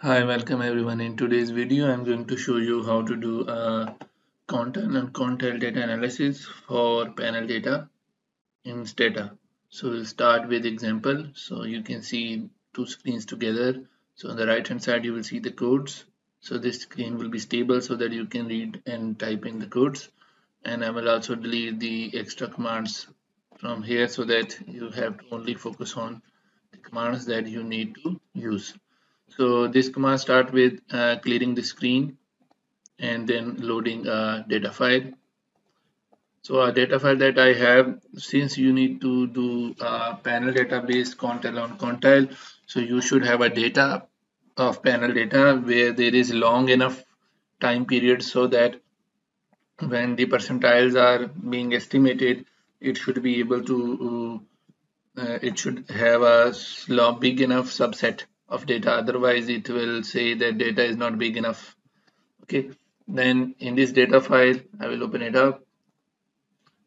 Hi, welcome everyone. In today's video, I'm going to show you how to do uh, a quantile and quantile data analysis for panel data in Stata. So we'll start with example. So you can see two screens together. So on the right hand side, you will see the codes. So this screen will be stable so that you can read and type in the codes. And I will also delete the extra commands from here so that you have to only focus on the commands that you need to use. So this command start with uh, clearing the screen and then loading a data file. So a data file that I have, since you need to do a panel database quantile on quantile, so you should have a data of panel data where there is long enough time period so that when the percentiles are being estimated, it should be able to, uh, it should have a big enough subset of data. Otherwise it will say that data is not big enough. Okay? Then in this data file I will open it up.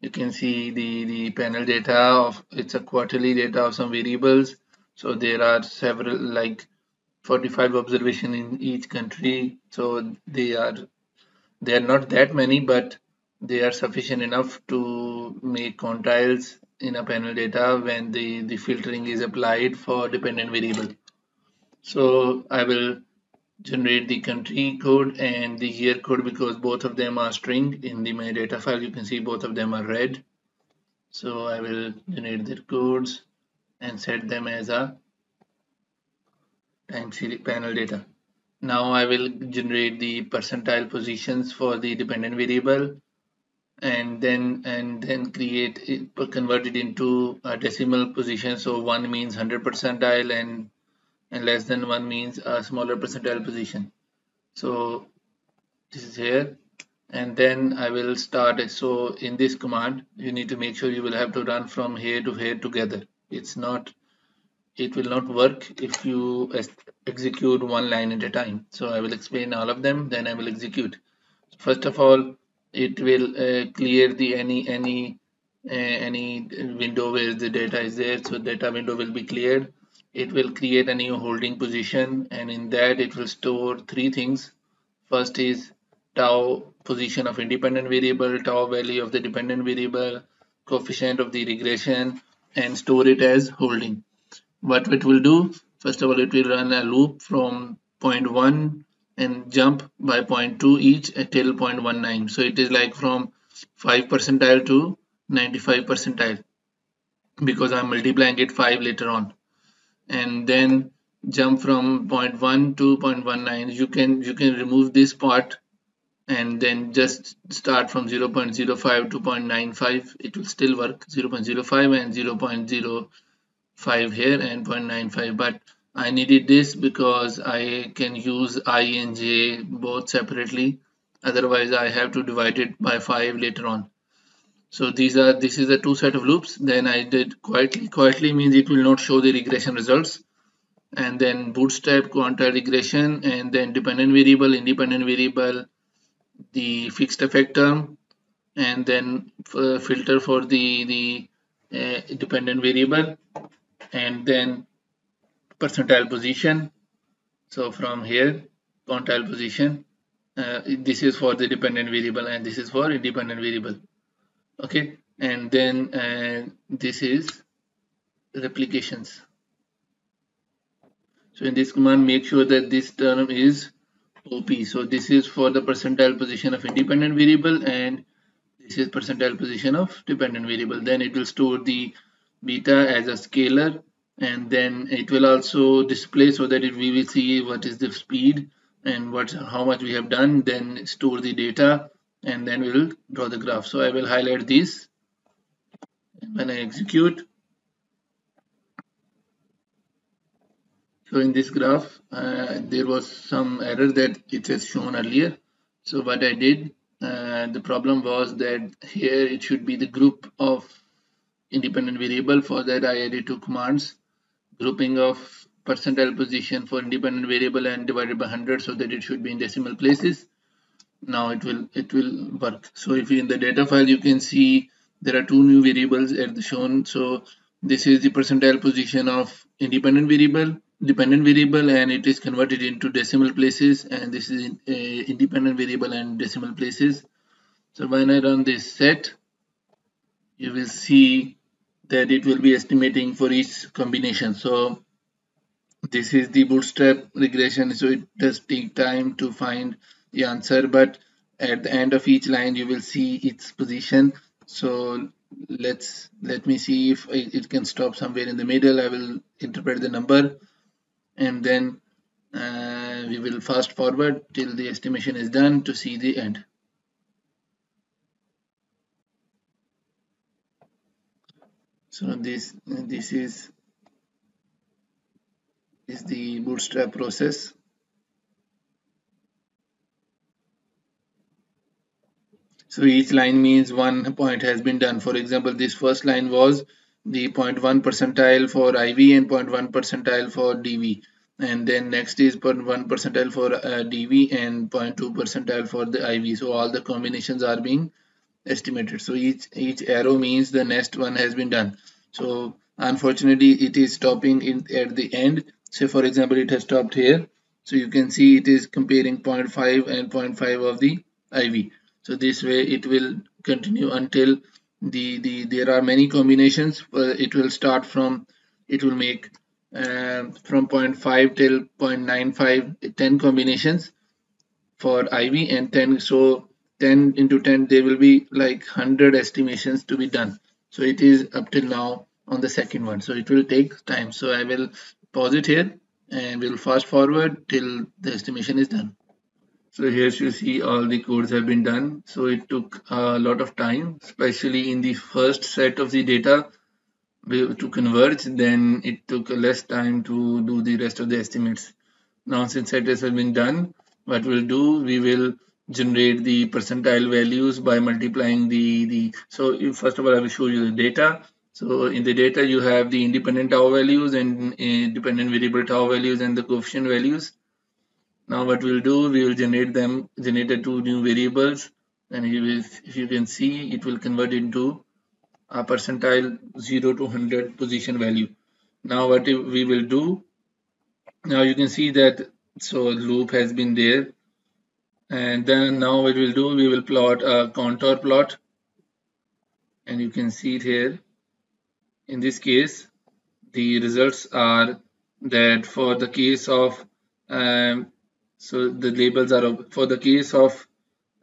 You can see the the panel data of it's a quarterly data of some variables. So there are several like 45 observation in each country. So they are they are not that many but they are sufficient enough to make quantiles in a panel data when the the filtering is applied for dependent variable so I will generate the country code and the year code because both of them are string. In the my data file you can see both of them are red. So I will generate their codes and set them as a time series panel data. Now I will generate the percentile positions for the dependent variable and then and then create it convert it into a decimal position. So one means 100 percentile and and less than 1 means a smaller percentile position. So this is here. And then I will start so in this command you need to make sure you will have to run from here to here together. It's not it will not work if you execute one line at a time. So I will explain all of them then I will execute. First of all it will uh, clear the any any uh, any window where the data is there. So data window will be cleared it will create a new holding position and in that it will store three things. First is tau position of independent variable tau value of the dependent variable coefficient of the regression and store it as holding. What it will do? First of all it will run a loop from point 1 and jump by point 2 each till point 19 so it is like from 5 percentile to 95 percentile because I'm multiplying it 5 later on and then jump from 0.1 to 0.19 you can you can remove this part and then just start from 0.05 to 0.95 it will still work. 0.05 and 0.05 here and 0.95 but I needed this because I can use i and j both separately. Otherwise I have to divide it by 5 later on so these are this is a two set of loops. Then I did quietly quietly means it will not show the regression results. And then bootstrap quantile regression and then dependent variable independent variable the fixed effect term and then uh, filter for the the uh, dependent variable and then percentile position. So from here quantile position uh, this is for the dependent variable and this is for independent variable okay and then uh, this is replications. So in this command make sure that this term is op so this is for the percentile position of independent variable and this is percentile position of dependent variable. Then it will store the beta as a scalar and then it will also display so that it, we will see what is the speed and what how much we have done then store the data and then we will draw the graph. So I will highlight this when I execute. So in this graph, uh, there was some error that it has shown earlier. So what I did, uh, the problem was that here it should be the group of independent variable. For that I added two commands, grouping of percentile position for independent variable and divided by 100 so that it should be in decimal places now it will it will work. So if you in the data file you can see there are two new variables at the shown. So this is the percentile position of independent variable dependent variable and it is converted into decimal places. And this is in, uh, independent variable and decimal places. So when I run this set you will see that it will be estimating for each combination. So this is the bootstrap regression. So it does take time to find the answer but at the end of each line you will see its position. So let's let me see if it can stop somewhere in the middle. I will interpret the number and then uh, we will fast forward till the estimation is done to see the end. So this this is is the bootstrap process so each line means one point has been done. For example this first line was the 0.1 percentile for IV and 0.1 percentile for DV and then next is 0.1 percentile for uh, DV and 0.2 percentile for the IV so all the combinations are being estimated. So each each arrow means the next one has been done. So unfortunately it is stopping in at the end. So for example it has stopped here. So you can see it is comparing 0.5 and 0.5 of the IV so this way it will continue until the the there are many combinations. Uh, it will start from it will make uh, from 0.5 till 0.95 10 combinations for IV and 10 so 10 into 10 there will be like 100 estimations to be done. So it is up till now on the second one. So it will take time. So I will pause it here and we'll fast forward till the estimation is done so here you see all the codes have been done. So it took a lot of time, especially in the first set of the data to converge. Then it took less time to do the rest of the estimates. Now since set has been done, what we'll do, we will generate the percentile values by multiplying the, the so first of all I will show you the data. So in the data you have the independent tau values and uh, dependent variable tau values and the coefficient values now what we'll do, we will generate them, generate the two new variables and if you can see, it will convert into a percentile 0 to 100 position value. Now what we will do, now you can see that so loop has been there and then now what we'll do, we will plot a contour plot and you can see it here. In this case, the results are that for the case of um, so the labels are for the case of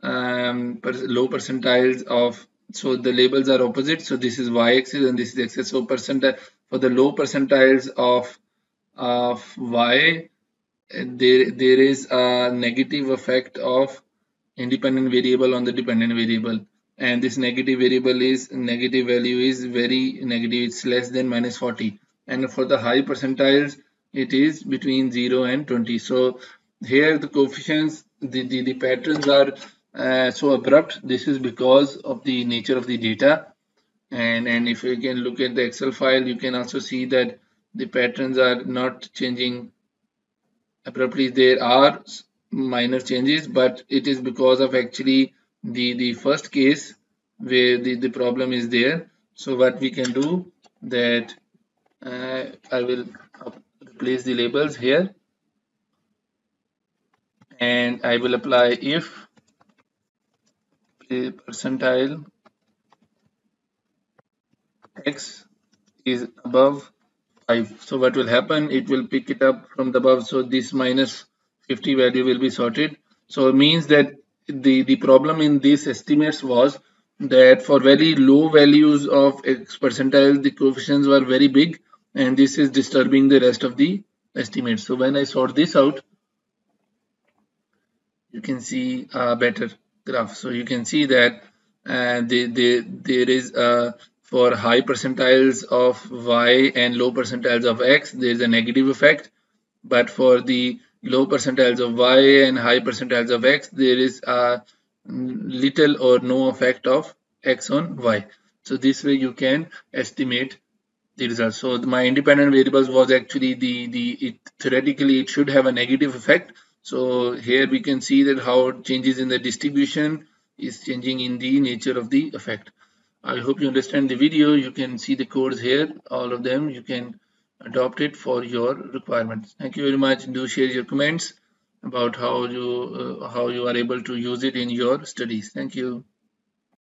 um, low percentiles of so the labels are opposite. So this is y-axis and this is x-axis. So percentile for the low percentiles of of y, there there is a negative effect of independent variable on the dependent variable and this negative variable is negative value is very negative it's less than minus 40 and for the high percentiles it is between 0 and 20 so here the coefficients the, the, the patterns are uh, so abrupt. This is because of the nature of the data. And and if you can look at the excel file you can also see that the patterns are not changing abruptly. There are minor changes but it is because of actually the the first case where the the problem is there. So what we can do that uh, i will replace the labels here and I will apply if percentile x is above 5 so what will happen? It will pick it up from the above. So this minus 50 value will be sorted. So it means that the the problem in these estimates was that for very low values of x percentile the coefficients were very big and this is disturbing the rest of the estimates. So when I sort this out you can see a better graph. So you can see that uh, the, the, there is a, for high percentiles of y and low percentiles of x, there is a negative effect. But for the low percentiles of y and high percentiles of x, there is a little or no effect of x on y. So this way you can estimate the results. So my independent variables was actually the the it, theoretically it should have a negative effect, so here we can see that how changes in the distribution is changing in the nature of the effect. I hope you understand the video. You can see the codes here, all of them. You can adopt it for your requirements. Thank you very much. Do share your comments about how you uh, how you are able to use it in your studies. Thank you.